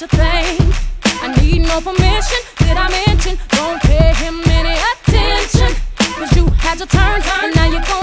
such a thing. I need no permission. Did I mention? Don't pay him any attention. Cause you had your turn, and now you're going.